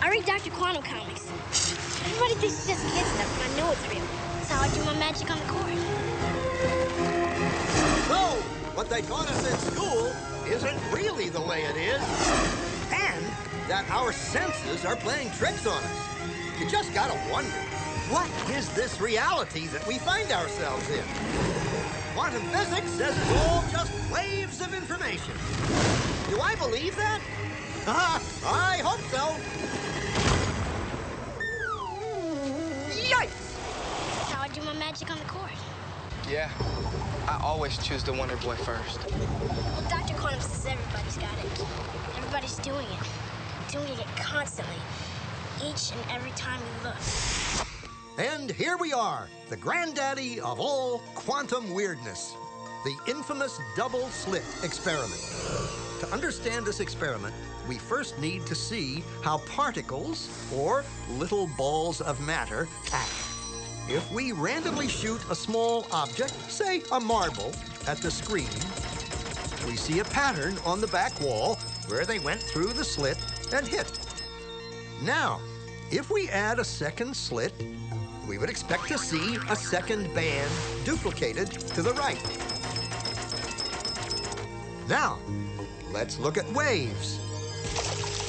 I read Dr. Quantum comics. Everybody thinks it's just kid stuff, but I know it's real. That's how I do my magic on the court. No! what they taught us in school isn't really the way it is. And that our senses are playing tricks on us. You just gotta wonder, what is this reality that we find ourselves in? Quantum physics says it's all just waves of information. Do I believe that? Ah, I hope so. Yikes! That's how I do my magic on the court. Yeah, I always choose the Wonder Boy first. Well, Dr. Quantum says everybody's got it. Everybody's doing it. Doing it constantly. Each and every time you look. And here we are, the granddaddy of all quantum weirdness, the infamous double slit experiment. To understand this experiment, we first need to see how particles, or little balls of matter, act. If we randomly shoot a small object, say a marble, at the screen, we see a pattern on the back wall where they went through the slit and hit. Now, if we add a second slit, we would expect to see a second band duplicated to the right. Now, let's look at waves.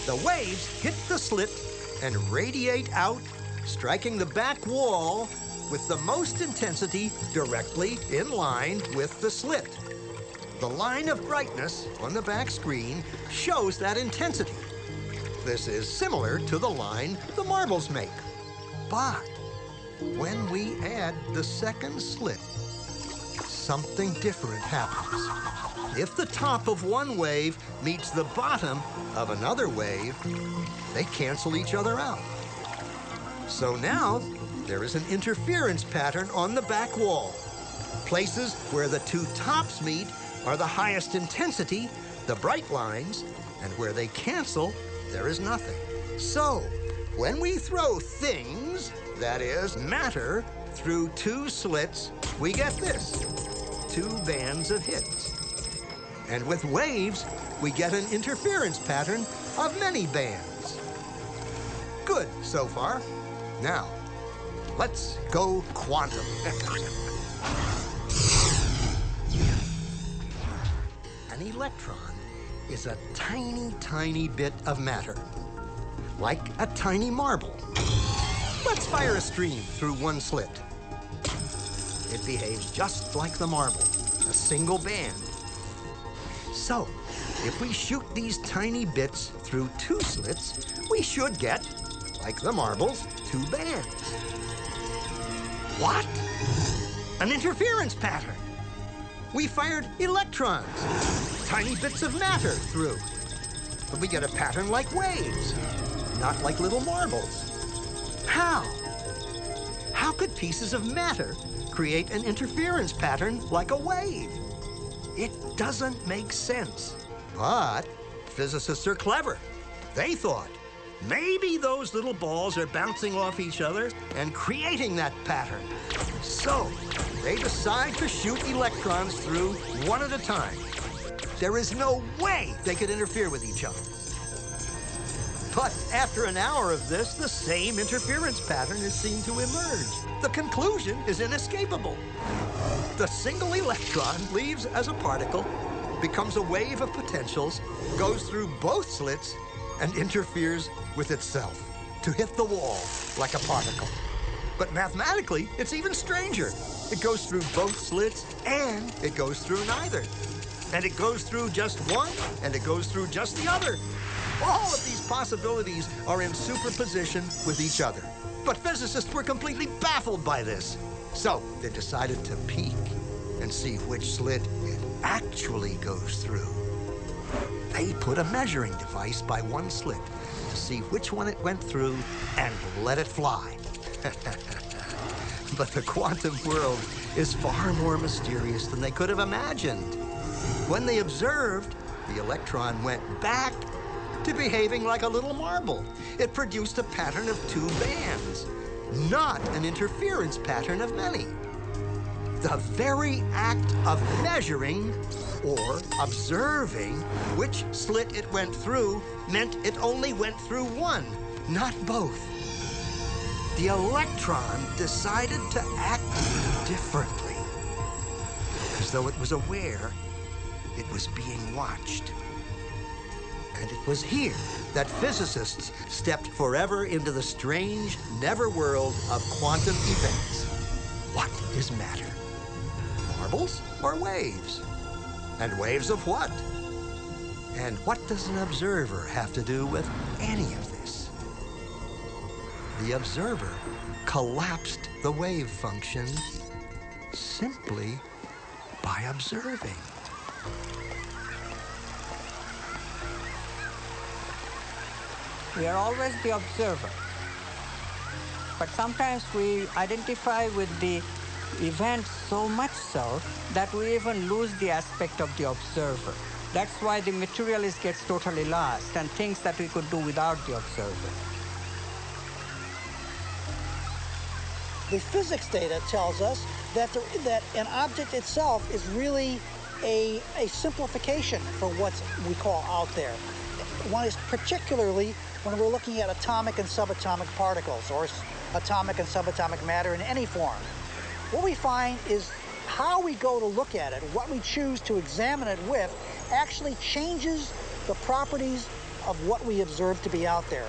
The waves hit the slit and radiate out, striking the back wall with the most intensity directly in line with the slit. The line of brightness on the back screen shows that intensity. This is similar to the line the marbles make. But when we add the second slit, something different happens. If the top of one wave meets the bottom of another wave, they cancel each other out. So now there is an interference pattern on the back wall. Places where the two tops meet are the highest intensity, the bright lines, and where they cancel, there is nothing. So, when we throw things, that is, matter, through two slits, we get this two bands of hits. And with waves, we get an interference pattern of many bands. Good so far. Now, let's go quantum. An electron is a tiny, tiny bit of matter, like a tiny marble. Let's fire a stream through one slit. It behaves just like the marble, a single band. So, if we shoot these tiny bits through two slits, we should get, like the marbles, two bands. What? An interference pattern. We fired electrons, tiny bits of matter through. But we get a pattern like waves, not like little marbles. How? How could pieces of matter create an interference pattern like a wave? It doesn't make sense. But physicists are clever. They thought maybe those little balls are bouncing off each other and creating that pattern. So they decide to shoot electrons through one at a time. There is no way they could interfere with each other. But after an hour of this, the same interference pattern is seen to emerge. The conclusion is inescapable. The single electron leaves as a particle, becomes a wave of potentials, goes through both slits, and interferes with itself to hit the wall like a particle. But mathematically, it's even stranger. It goes through both slits and it goes through neither. And it goes through just one and it goes through just the other. All of these possibilities are in superposition with each other. But physicists were completely baffled by this. So they decided to peek and see which slit it actually goes through. They put a measuring device by one slit to see which one it went through and let it fly. but the quantum world is far more mysterious than they could have imagined. When they observed, the electron went back to behaving like a little marble. It produced a pattern of two bands, not an interference pattern of many. The very act of measuring Or observing which slit it went through meant it only went through one, not both. The electron decided to act differently, as though it was aware it was being watched. And it was here that physicists stepped forever into the strange, never world of quantum events. What is matter? Marbles or waves? And waves of what? And what does an observer have to do with any of this? The observer collapsed the wave function simply by observing. We are always the observer. But sometimes we identify with the event so much so that we even lose the aspect of the observer. That's why the materialist gets totally lost and thinks that we could do without the observer. The physics data tells us that, the, that an object itself is really a, a simplification for what we call out there. One is particularly when we're looking at atomic and subatomic particles or atomic and subatomic matter in any form. What we find is how we go to look at it, what we choose to examine it with, actually changes the properties of what we observe to be out there.